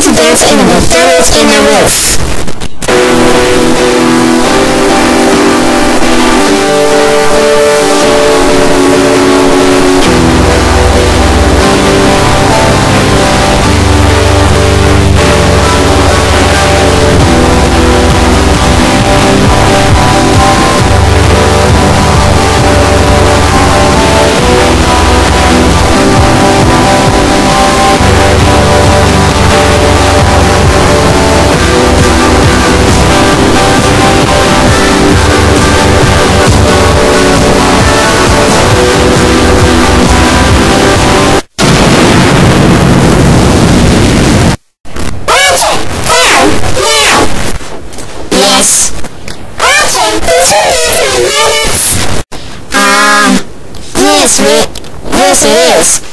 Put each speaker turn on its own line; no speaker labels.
to dance in the McDonald's in a roof. Um, yes, Rick. Yes, it is.